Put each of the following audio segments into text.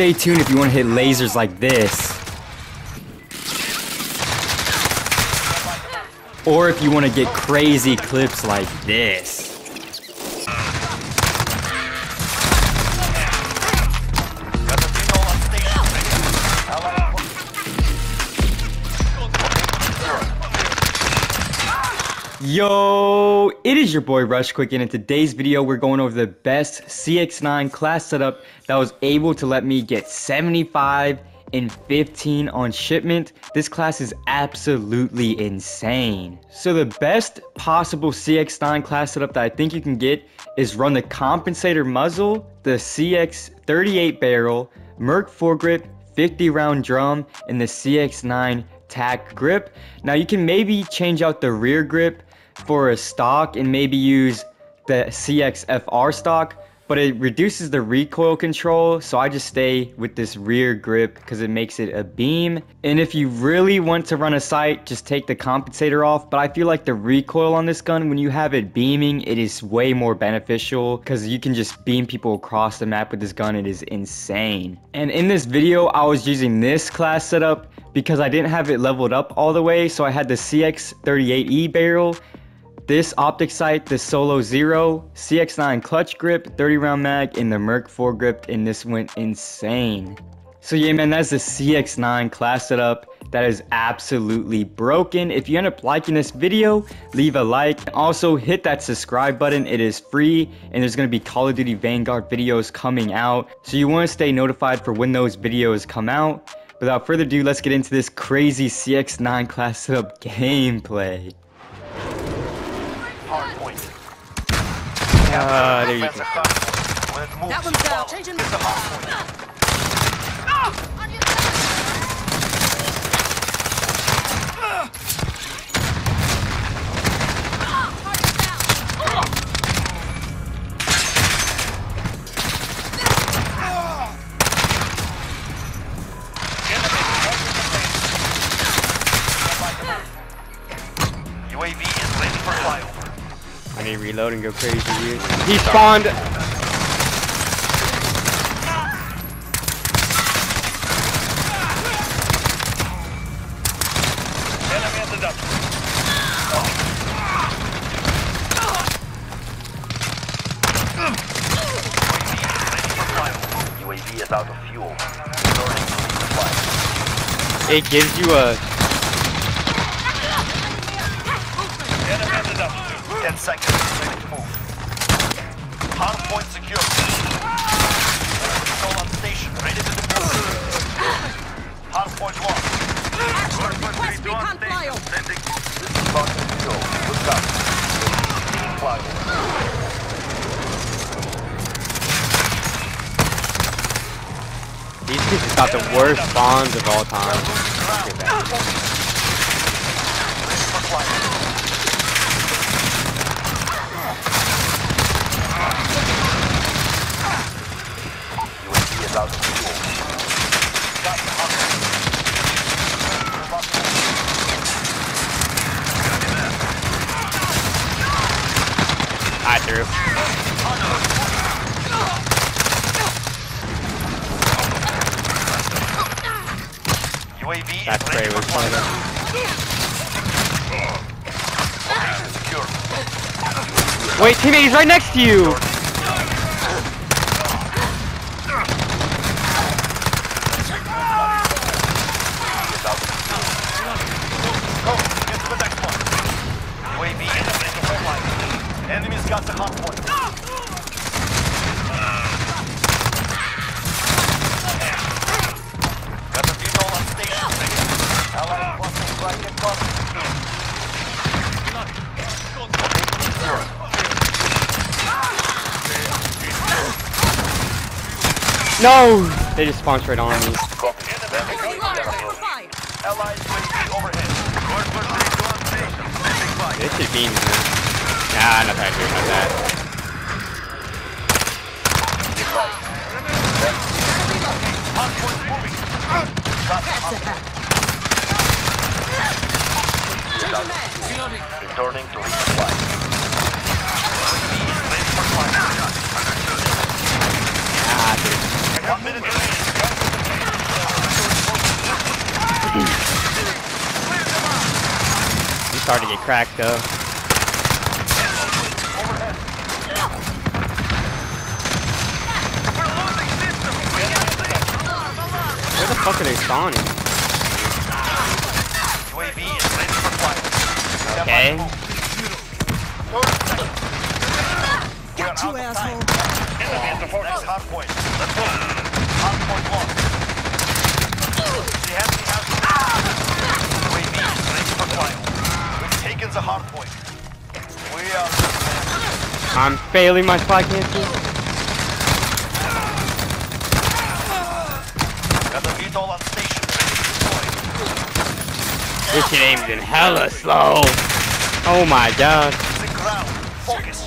stay tuned if you want to hit lasers like this. Or if you want to get crazy clips like this. Yo, it is your boy Rush Quick, and in today's video, we're going over the best CX9 class setup that was able to let me get 75 and 15 on shipment. This class is absolutely insane. So the best possible CX9 class setup that I think you can get is run the compensator muzzle, the CX38 barrel, Merc foregrip, 50 round drum, and the CX9 Tac Grip. Now you can maybe change out the rear grip for a stock and maybe use the CXFR stock, but it reduces the recoil control. So I just stay with this rear grip because it makes it a beam. And if you really want to run a sight, just take the compensator off. But I feel like the recoil on this gun, when you have it beaming, it is way more beneficial because you can just beam people across the map with this gun. It is insane. And in this video, I was using this class setup because I didn't have it leveled up all the way. So I had the CX38E barrel this optic sight, the Solozero, CX9 clutch grip, 30 round mag, and the Merc foregrip, and this went insane. So yeah, man, that's the CX9 class setup. That is absolutely broken. If you end up liking this video, leave a like. Also, hit that subscribe button. It is free, and there's going to be Call of Duty Vanguard videos coming out. So you want to stay notified for when those videos come out. Without further ado, let's get into this crazy CX9 class setup gameplay. Ah, there you go. That one's down. Changing the UAV is ready for flyover. I need to reload and go crazy, dude. He spawned. Enemy at the duck. UAV is out of fuel. Returning to resupply. It gives you a. These kids got the worst spawns of all time. I threw. UAV That is spray was for funny. flyover. Location secure. Wait, teammate, he's right next to you. Is out of fuel. Go, get to the next one. UAV is ready for flyover. Enemies got the hard point. No! They just spawned straight on me. This should be. Nah, not that good, not that. Hard point moving. Got the hot Changing mag. Returning to resupply. UAV is ready for flight. Ah, dude. One minute remaining. Starting to get cracked though. Overhead. We're losing system. We got this. Where the fuck are they spawning? UAV is ready for flight. Stand by Okay. to move. Thirty seconds. We are Got you, out asshole. time. Enemy at the fort. Next hard point. Let's go. Hard point lost. The enemy has UAV is ready for flight. We've taken hard point. We are I'm failing my spy cancel. got the VTOL on station. Ready to deploy. This shit aims in hella slow. Oh my god. The ground. Focus.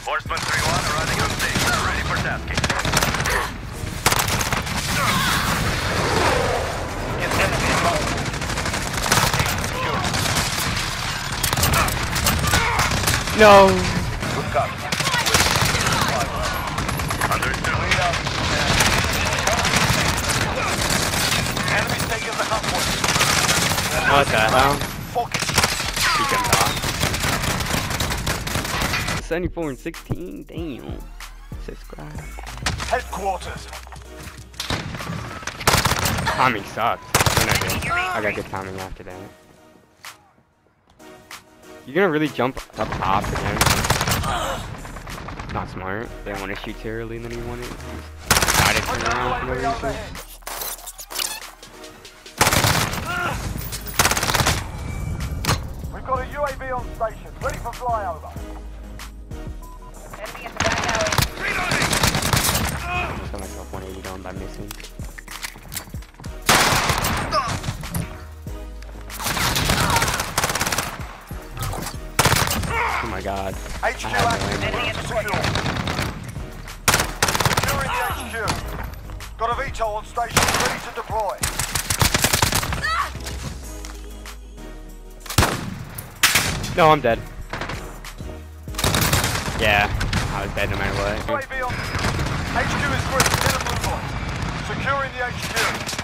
Horseman 3-1 arriving on station. Ready for tasking. Get enemy involved. Station secure. No. Good copy. Understood. We are. Enemy's taking the hot point. What the hell? Focus. He jumped off. 74 and 16? Damn. Subscribe. Headquarters. Timing sucked. But I did. I got good timing after that. You're gonna really jump up top again? Not smart. They want to shoot too early and then you want it. Decided to turn around for no reason. overhead. We've got a UAV on station, ready for flyover. Almost got myself 180 down by missing. Oh my god. HQ I have no. Got a VTOL on station, ready to deploy. No, I'm dead. Yeah, I was dead no matter what. HQ is. Securing the HQ.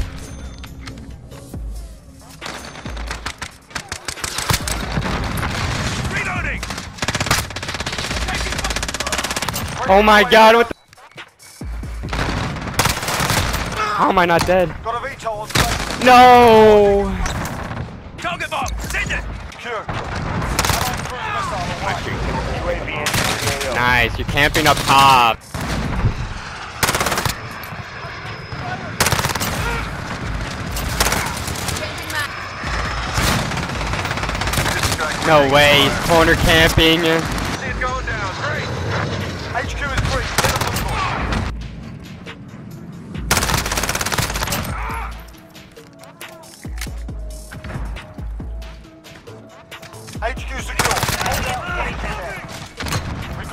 Oh my god, what the How am I not dead? Got a VTOL on station. No! Target bomb! Send it! Secure. Allied cruise missile away. UAV entering the AO. Nice, you're camping up top. No way, he's corner camping.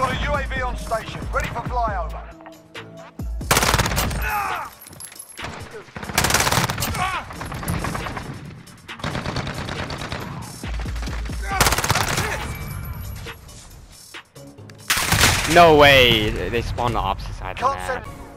Got a UAV on station, ready for flyover. No way, they spawned the opposite side of Can't map. send